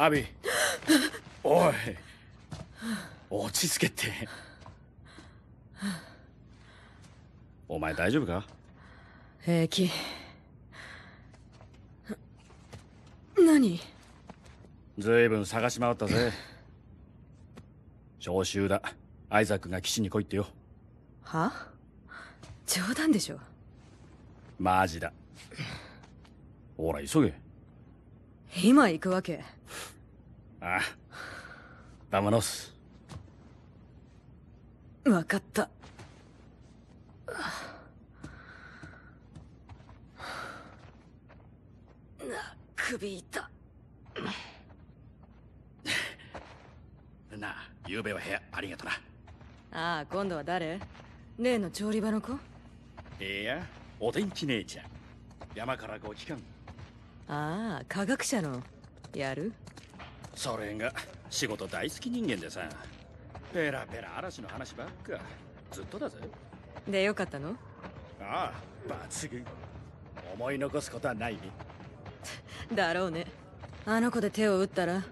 アビ。おい。落ち着けって。お前大丈夫か？平気。何？ずいぶん探し回ったぜ。召集だ。アイザックが基地に来いってよ。は？冗談でしょ。マジだ。ほら急げ。今行くわけああダマノス分かった。な首痛。なあ昨べは部屋ありがとな。ああ今度は誰？例の調理場の子？いやお天気姉ちゃん。山からご帰還。ああ科学者の。やる？それが仕事大好き人間でさ。ペラペラ嵐の話ばっか。ずっとだぜ。でよかったの？ああ抜群。思い残すことはないね。だろうね。あの子で手を打ったら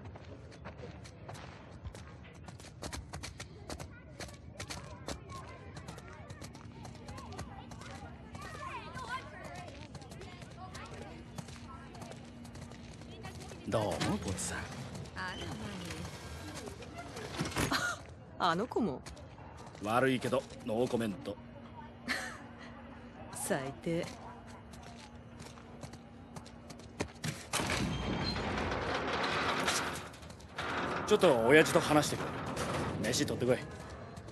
あの子も。悪いけどノーコメント。最低。ちょっと親父と話してくる飯取ってこい。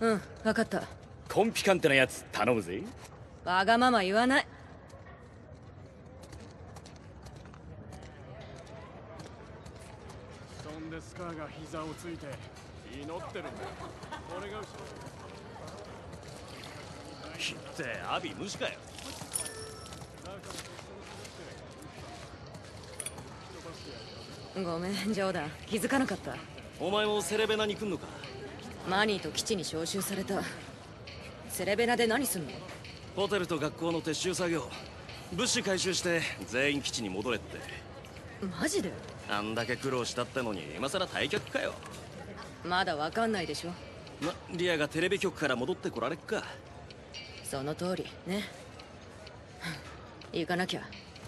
うん分かった。コンピカンテなやつ頼むぜ。わがまま言わない。そんでスカーが膝をついて祈ってるんだ俺が後ろってアビ無視かよ。ごめん冗談気づかなかった？お前もセレベナに来んのか？マニーと基地に招集された。セレベナで何すんの？ホテルと学校の撤収作業。物資回収して全員基地に戻れって。マジで？あんだけ苦労したってのに今さら退却かよ。まだわかんないでしょまリアがテレビ局から戻ってこられっか。その通りね。行かなきゃ。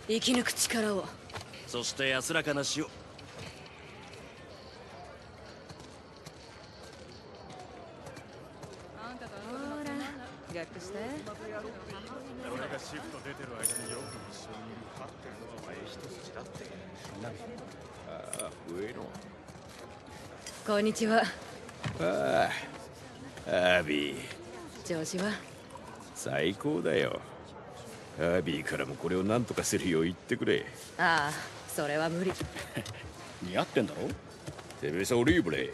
生き抜く力を。そして安らかな死を。ほら。逆して。俺がシフト出てる間によく一緒にいるかってお前一筋だって。ああ。こんにちは。ああアビー。調子は？最高だよ。アビーからもこれを何とかするよう言ってくれ。ああそれは無理。似合ってんだろ？テベソリーブレ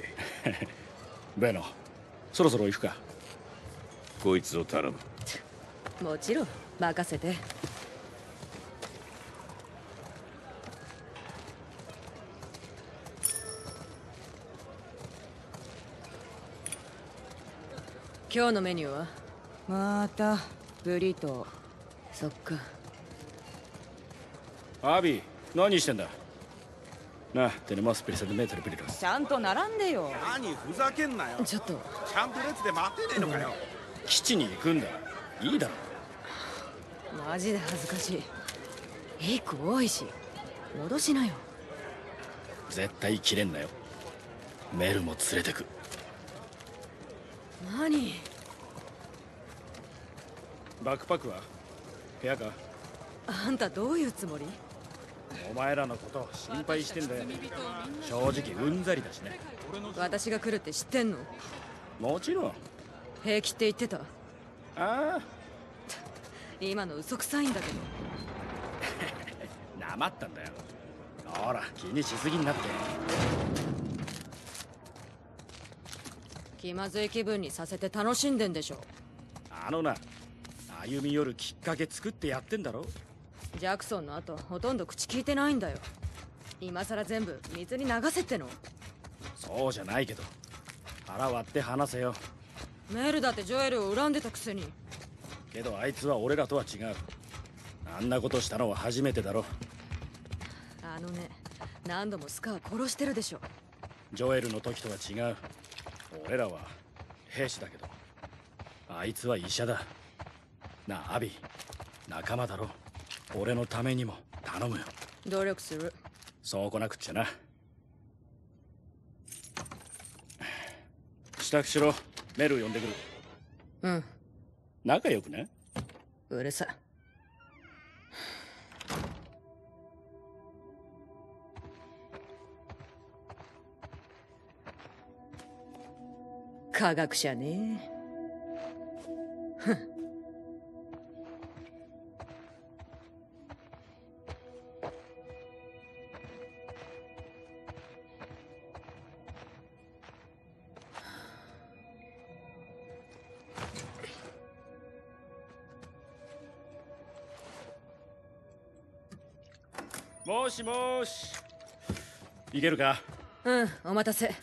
ベノそろそろ行くか。こいつを頼む。もちろん任せて今日のメニューは？またブリトー。そっか。アビー何してんだ？なあテネマスプリセルメートルプリロスちゃんと並んでよ。何ふざけんなよ。ちょっと。ちゃんと列で待てねえのかよ。基地に行くんだ。いいだろ。マジで恥ずかしい。一個多いし。戻しなよ。絶対切れんなよ。メルも連れてく何？バックパックは？部屋か？あんたどういうつもり？お前らのこと心配してんだよ。正直うんざりだしね。私が来るって知ってんの？もちろん。平気って言ってた？ああ。今の嘘くさいんだけど。なまったんだよ。ほら気にしすぎになって気まずい気分にさせて楽しんでんでしょ。あのな歩み寄るきっかけ作ってやってんだろ。ジャクソンの後ほとんど口聞いてないんだよ。今さら全部水に流せっての。そうじゃないけど腹割って話せよ。メールだってジョエルを恨んでたくせに。けどあいつは俺らとは違う。あんなことしたのは初めてだろ。あのね何度もスカー殺してるでしょ。ジョエルの時とは違う俺らは兵士だけど。あいつは医者だ。なあアビ仲間だろ。俺のためにも頼むよ。努力する。そうこなくっちゃな。支度しろ。メル呼んでくる。うん。仲良くね？うるさ科学者ね。もしもし。いけるか？うんお待たせ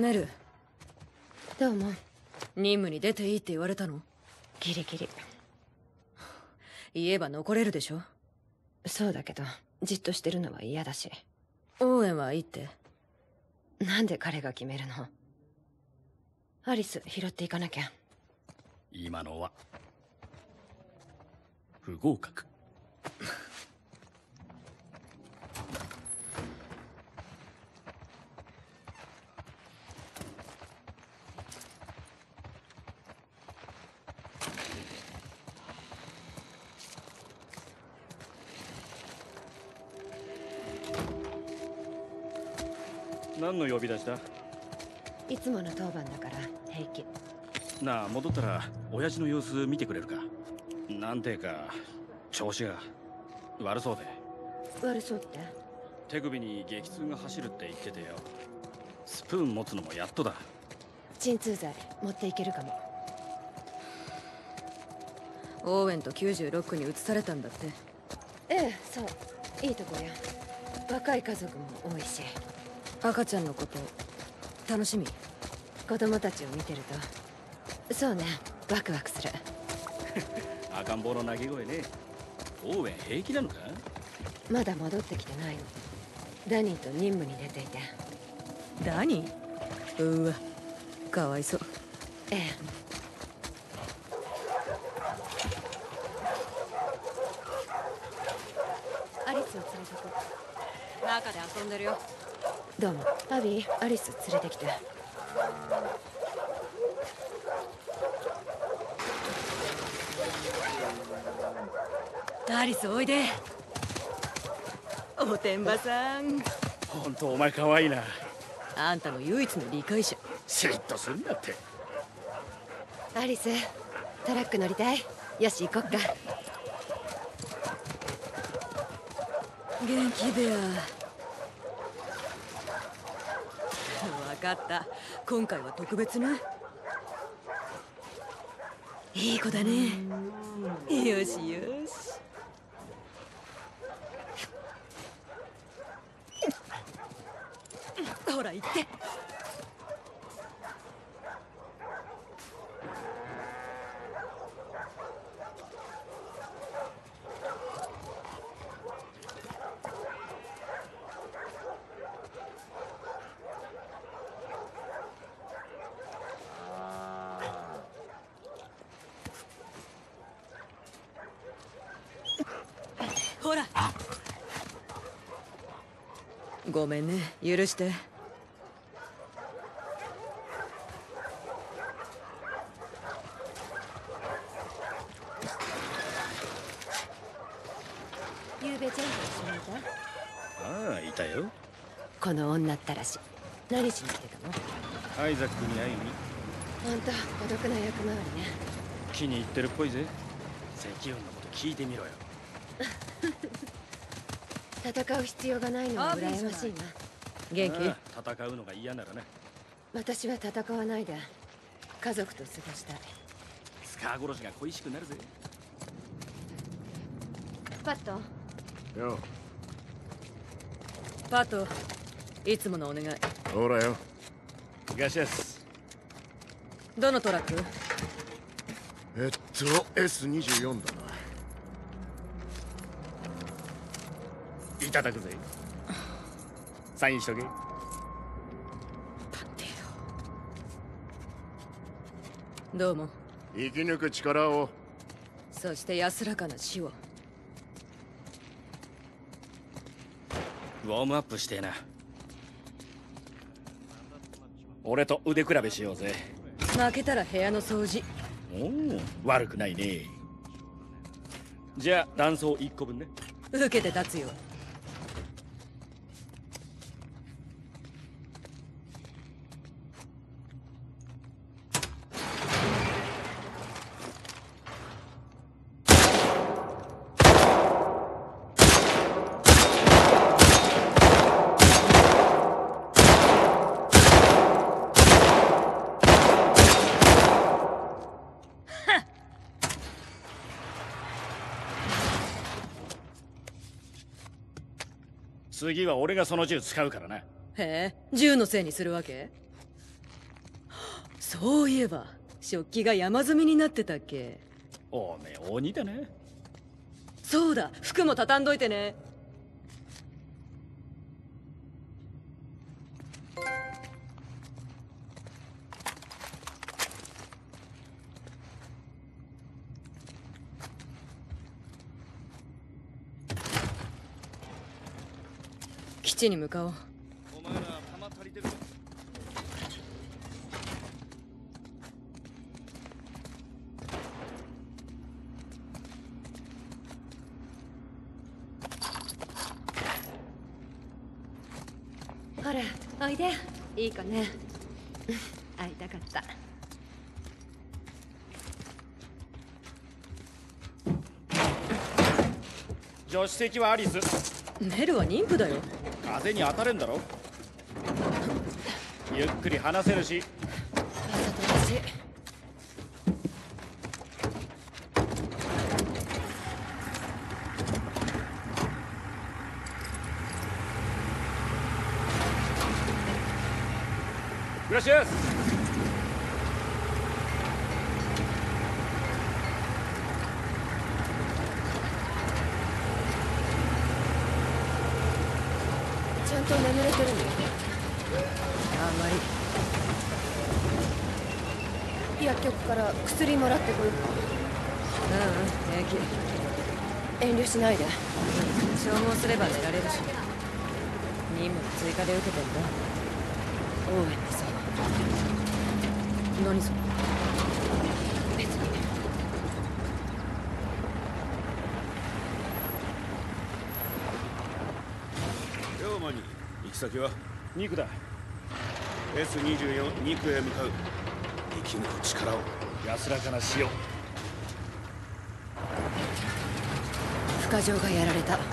メルどうも。任務に出ていいって言われたの？ギリギリ。言えば残れるでしょ？そうだけどじっとしてるのは嫌だし。オーエンはいいって。なんで彼が決めるの？アリス拾っていかなきゃ。今のは。不合格何の呼び出しだ？いつもの当番だから平気。なあ戻ったら親父の様子見てくれるか。なんていうか調子が。悪そうで。悪そうって？手首に激痛が走るって言っててよ。スプーン持つのもやっとだ。鎮痛剤持っていけるかも。オーエンと96に移されたんだって。ええそう。いいとこよ若い家族も多いし赤ちゃんのこと楽しみ？子供たちを見てると？そうね。ワクワクする。赤ん坊の鳴き声ね。オーウェン平気なのか？まだ戻ってきてないの。ダニーと任務に出ていて。ダニ？ーうわ。かわいそう。ええ。アリスを連れてく中で遊んでるよ。どうも。アビーアリス連れてきて。アリスおいで。おてんばさん。本当お前可愛いな。あんたの唯一の理解者。嫉妬すんなって。アリストラック乗りたい？よし行こっか元気でや分かった。今回は特別な。いい子だね。よしよし。ほら行ってほらごめんね。許して。ゆうべちゃんと一緒にいた？ああいたよ。この女ったらし何しに来てたの？アイザックに会いに。ほんと孤独な役回りね。気に入ってるっぽいぜ。石油のこと聞いてみろよ 戦う必要がないのは羨ましいな。元気？戦うのが嫌ならね。私は戦わないで家族と過ごしたい。スカー殺しが恋しくなるぜ。パットよ。パットいつものお願い。ほらよ。ガシャスどのトラック？えっと S24 だないただくぜ。サインしとけ。どうも。生き抜く力を。そして安らかな死を。ウォームアップしてえな。俺と腕比べしようぜ。負けたら部屋の掃除。おお悪くないね。じゃあ断層1個分ね。受けて立つよ次は俺がその銃使うからな。へえ銃のせいにするわけ？そういえば食器が山積みになってたっけ？おめえ鬼だね。そうだ服も畳んどいてね地に向かおう。お前ら弾足りてるほらおいで。いいかね。会いたかった。助手席はアリス。メルは妊婦だよ風に当たるんだろ？ゆっくり話せるし。わざとらし。いグラシアスちゃんと眠れてるのあんまり薬局から薬もらってこようかうんうん平気遠慮しないで。消耗すれば寝られるし。任務も追加で受けてんだ。オーウェンってさ何それ。別に。龍馬に行き先は？肉だ。S24 肉へ向かう。生き抜く力を。安らかな死を不可条がやられた。だね。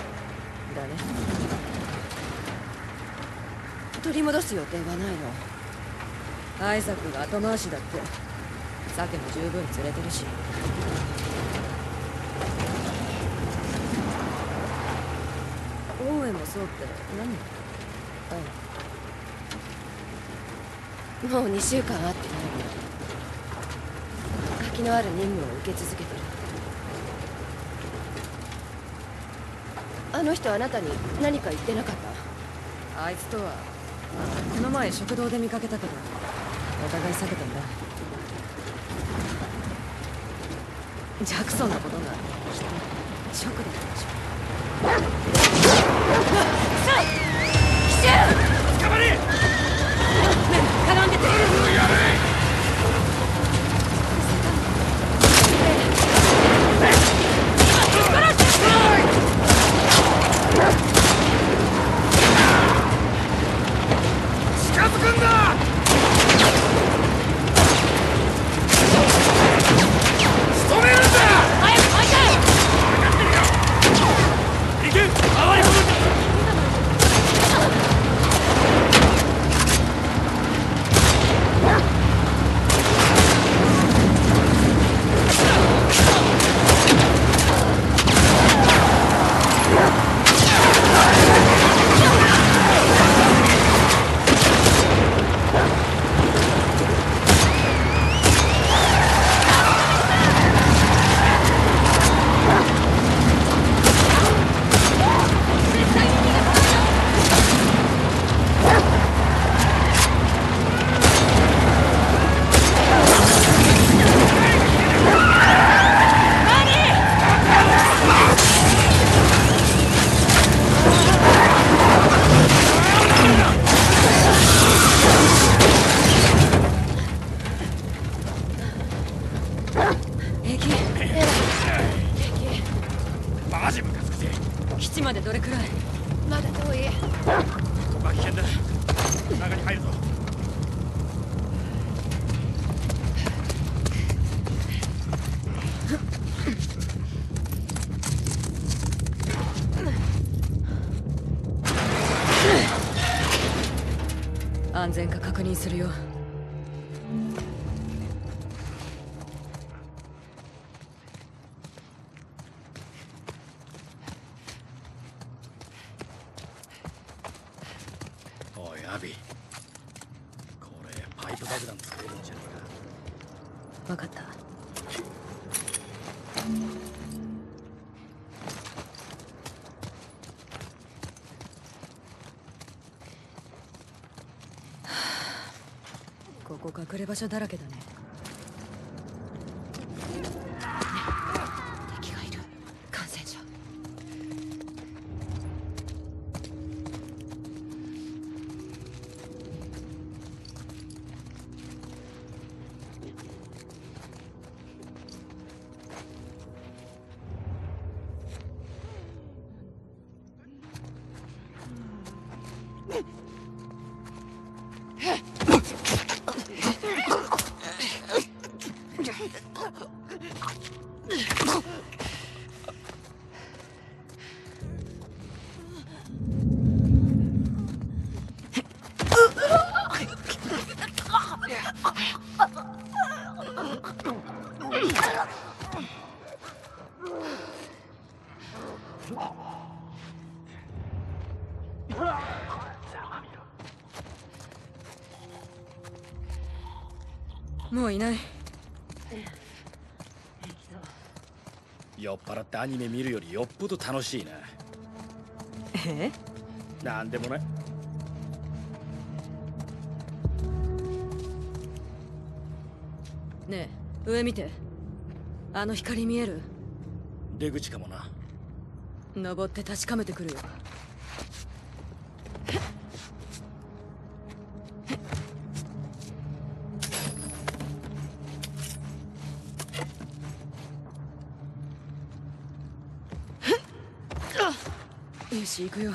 取り戻す予定はないの？アイザックが後回しだって。酒も十分釣れてるし。オーウェンもそうって何？あもう2週間会ってないの。ガキのある任務を受け続けてるあの人あなたに何か言ってなかった？あいつとはこの前食堂で見かけたけどお互い避けたんだ。ジャクソンのことがきっとショックだったでしょ。安全か確認するよおいアビこれパイプ爆弾作れるんじゃね分かったはあここ隠れ場所だらけだね。もういない。酔っ払ってアニメ見るよりよっぽど楽しいな。え？なんでもない。ねえ上見てあの光見える？出口かもな。登って確かめてくるよ。よし行くよ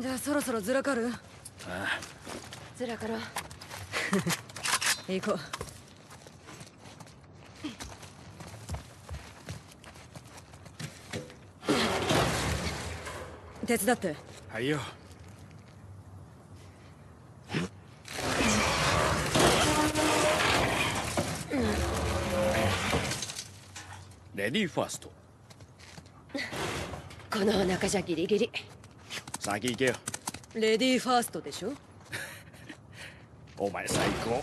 じゃあそろそろずらかる？ああ。ずらから？行こう。手伝って。あはいよ。レディーファースト。このお腹じゃギリギリ先行けよ。レディーファーストでしょ？お前最高。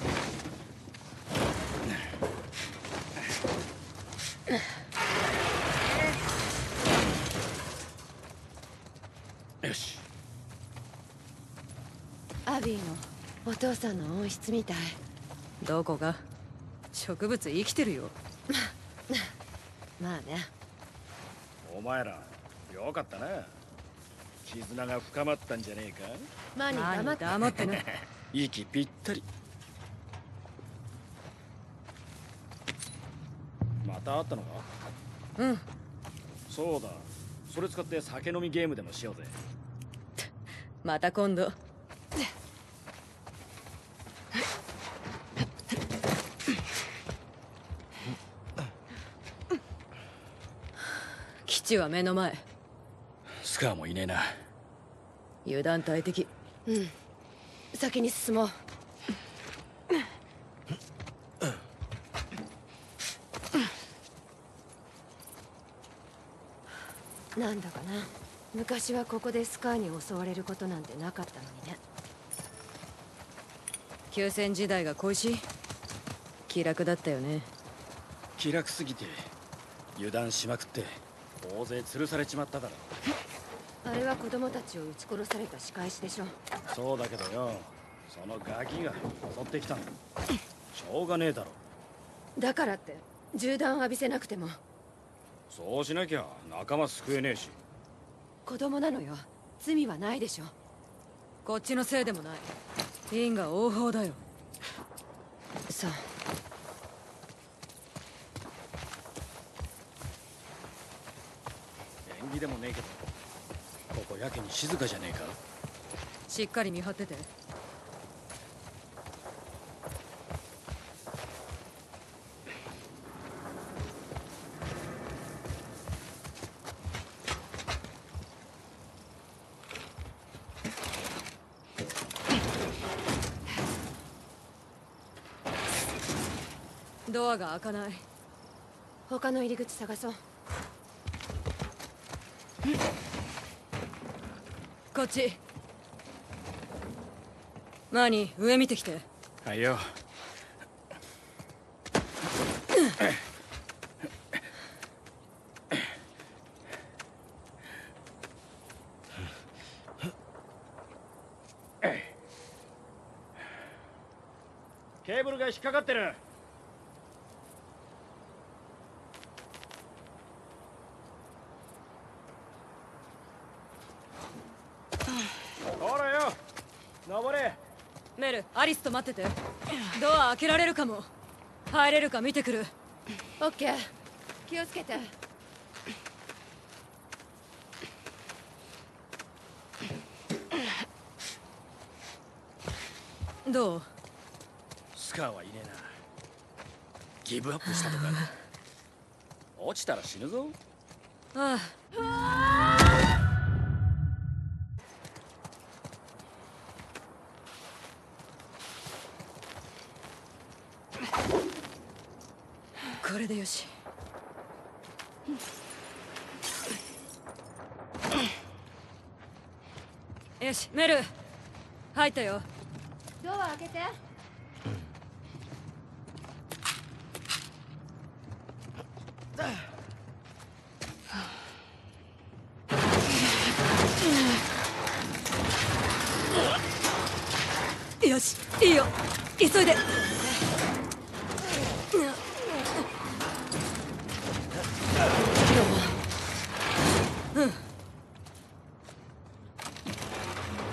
よし。アビーのお父さんの温室みたい。どこが？植物生きてるよ。まあねお前らよかったな絆が深まったんじゃねえか？マニ何黙って黙ってな 息ぴったり。また会ったのか？うん。そうだ。それ使って酒飲みゲームでもしようぜ。また今度。基地は目の前。スカーもいねえな油断大敵。先に進もう。なんだかな。昔はここでスカーに襲われることなんてなかったのにね。休戦時代が恋しい。気楽だったよね。気楽すぎて油断しまくって大勢吊るされちまっただろあれは子供たちを撃ち殺された仕返しでしょそうだけどよ。そのガキが襲ってきたんだしょうがねえだろ。だからって銃弾浴びせなくても。そうしなきゃ仲間救えねえし。子供なのよ。罪はないでしょこっちのせいでもない。因果応報だよ。そう。縁起でもねえけどやけに静かじゃねえか。しっかり見張ってて。ドアが開かない。他の入り口探そうこっち。マニー上見てきて。はいよ。ケーブルが引っかかってるほらよ登れメルアリスと待ってて。ドア開けられるかも。入れるか見てくる。オッケー。気をつけて。どう？スカーはいねえな。ギブアップしたとか。落ちたら死ぬぞ。ああこれでよし。よしメル。入ったよ。ドア開けて。よしいいよ。急いで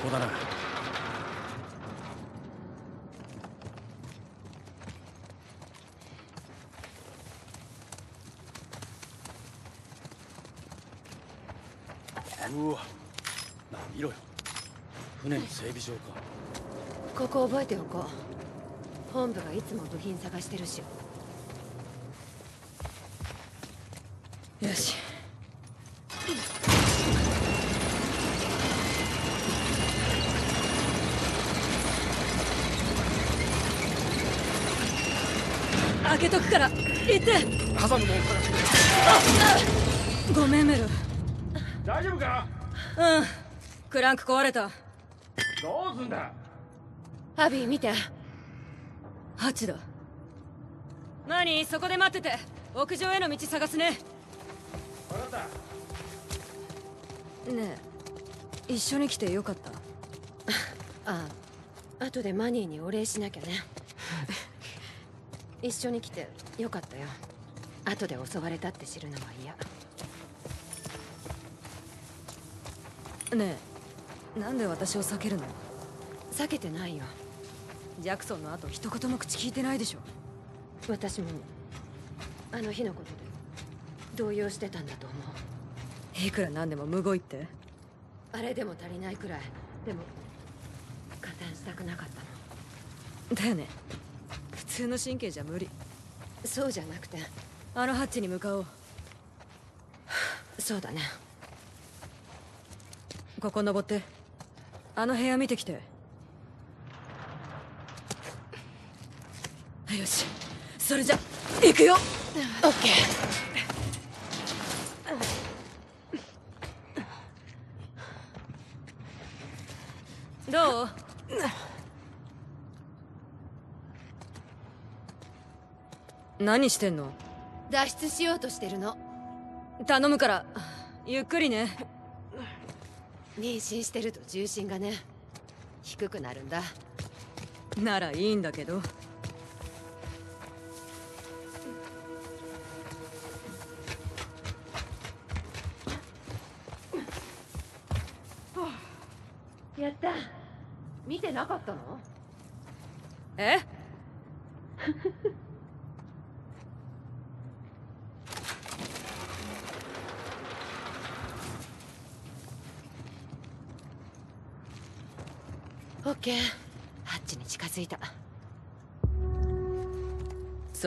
ここだなうわなあ見ろよ船の整備場かここ覚えておこう。本部がいつも部品探してるし。よし。開けとくから。行って。ハサミもごめんメル大丈夫か？うん。クランク壊れた。どうすんだ？アビー見て。ハチだ何？そこで待ってて。屋上への道探すね。分かった。ねえ。一緒に来てよかった？ああ後でマニーにお礼しなきゃね。一緒に来てよかったよ。後で襲われたって知るのは嫌。ねえ。なんで私を避けるの？避けてないよジャクソンの後一言も口聞いてないでしょ。私もあの日のことで動揺してたんだと思う。いくらなんでもむごいって。あれでも足りないくらい。でも加担したくなかったの。だよね。普通の神経じゃ無理。そうじゃなくて。あのハッチに向かおう。そうだね。ここ登って。あの部屋見てきてよし。それじゃ行くよ。オッケどう？何してんの？ー脱出しようとしてるの。頼むからゆっくりね。妊娠してると重心がね低くなるんだ。ならいいんだけど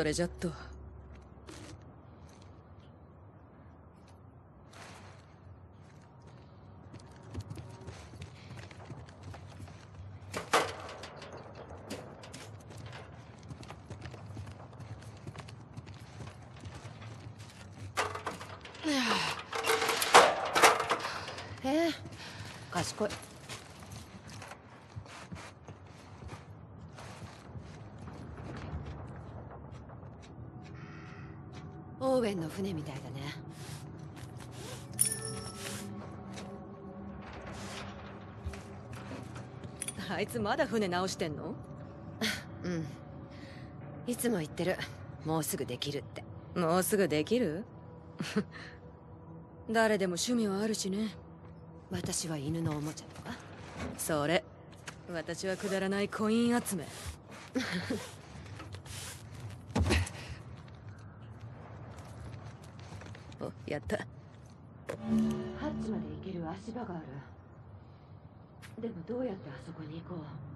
れじゃっとええ賢いオーウェンの船みたいだね。あいつまだ船直してんの？うん。いつも言ってる。もうすぐできるって。もうすぐできる？誰でも趣味はあるしね。私は犬のおもちゃとか。それ。私はくだらないコイン集め やった。ハッチまで行ける足場がある。でもどうやってあそこに行こう？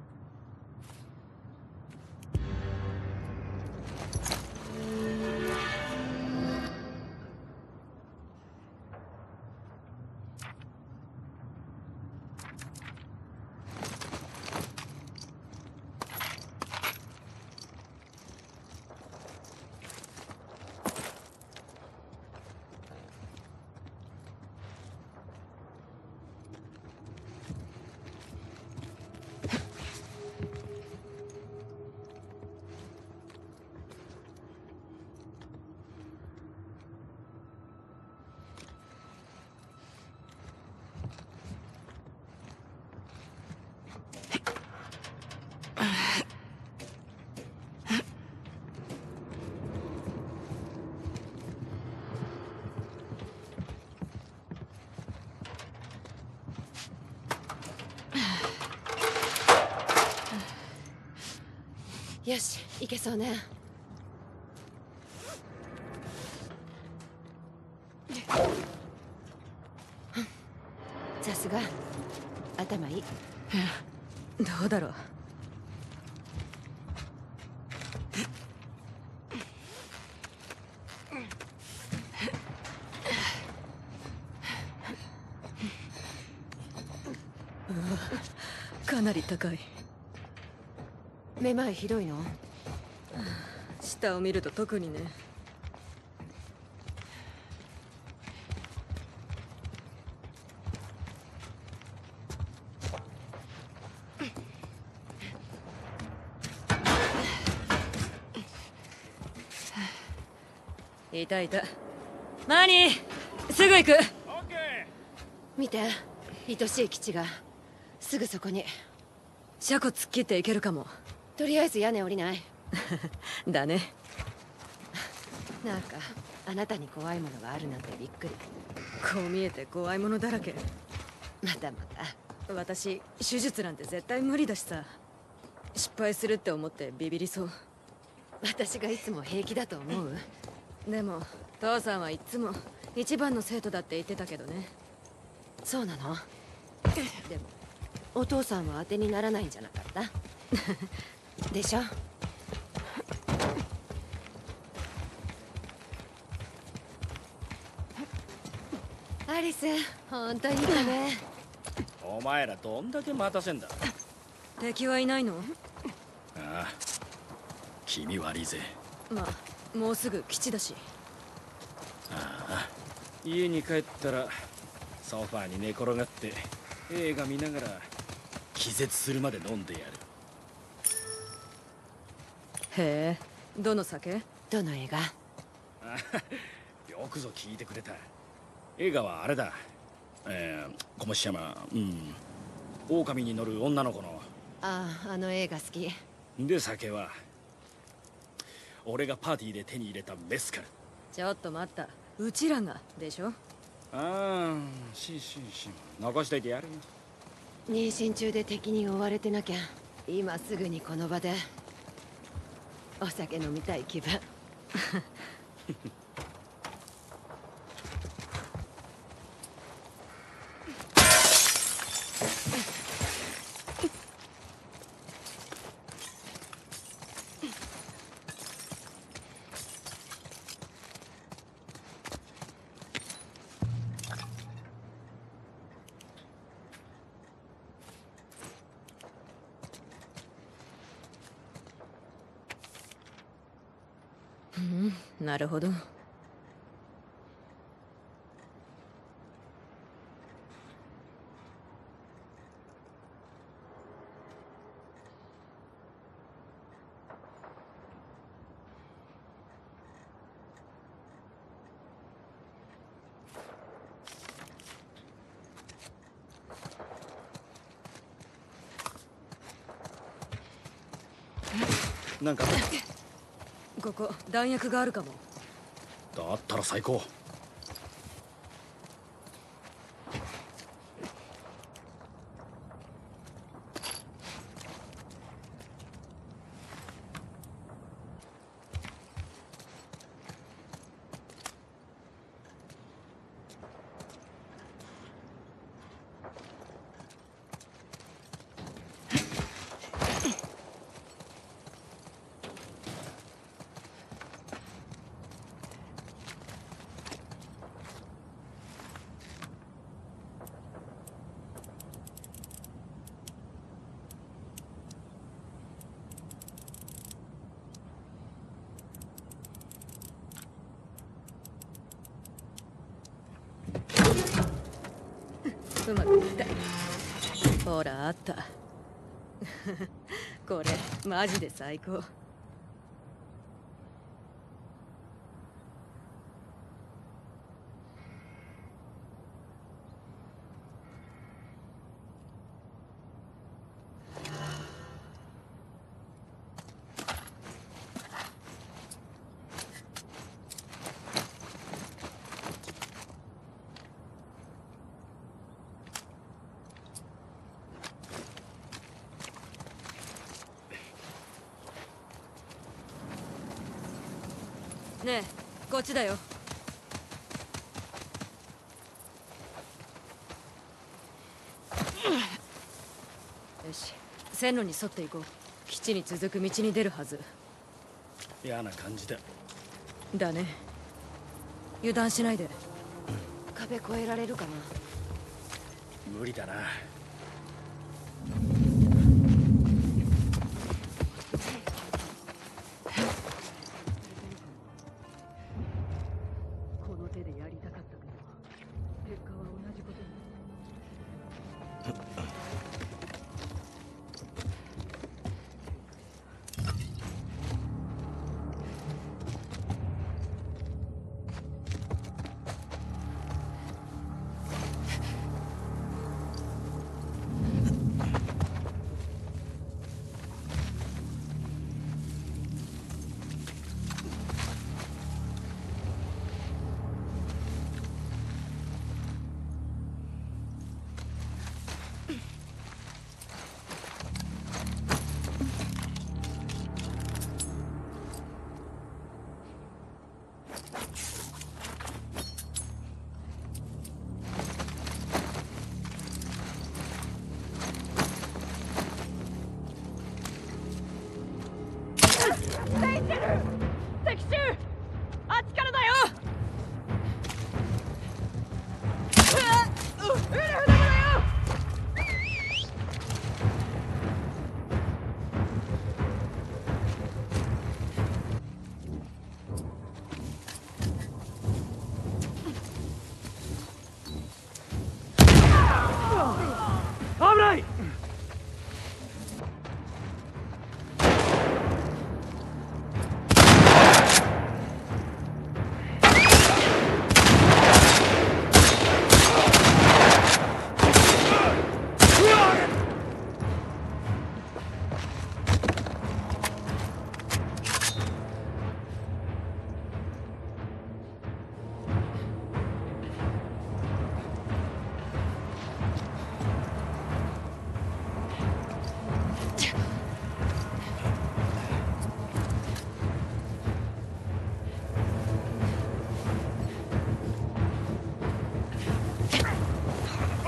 けそうね。さすが。頭いい。どうだろう。かなり高い。めまいひどいの？下を見ると特にね。いたい。たマーニーすぐ行く。見て愛しい基地が。すぐそこに。車庫突っ切っていけるかも。とりあえず屋根降りない だね。なんかあなたに怖いものがあるなんてびっくり。こう見えて怖いものだらけ。またまた。私手術なんて絶対無理だしさ。失敗するって思ってビビりそう。私がいつも平気だと思う？でも父さんはいつも一番の生徒だって言ってたけどね。そうなの？でもお父さんは当てにならないんじゃなかった？でしょ？アリス本当にいいかね。お前らどんだけ待たせんだ。敵はいないの？ああ。君悪いぜ。まあもうすぐ基地だし。家に帰ったらソファーに寝転がって映画見ながら気絶するまで飲んでやる。へえ。どの酒？どの映画？よくぞ聞いてくれた映画はあれだ。えー、小虫山。うん。狼に乗る女の子の。あああの映画好き。で酒は。俺がパーティーで手に入れたメスカルちょっと待った。うちらがでしょ？ああししし残しといてやるよ。妊娠中で敵に追われてなきゃ今すぐにこの場でお酒飲みたい気分 なるほど。なんか？ここ弾薬があるかもあったら最高うまくいったほらあった。これマジで最高。ねえこっちだよ。よし線路に沿っていこう。基地に続く道に出るはず。嫌な感じだ。だね。油断しないで。壁越えられるかな。無理だな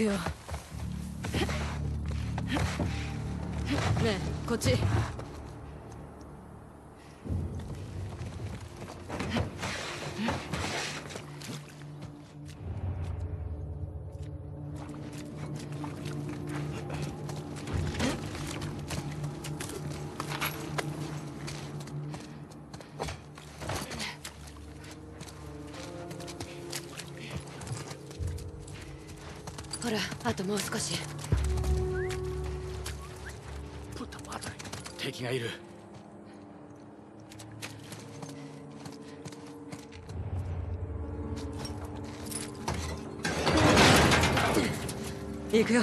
cool. あともう少し。プタマータ敵がいる。行くよ。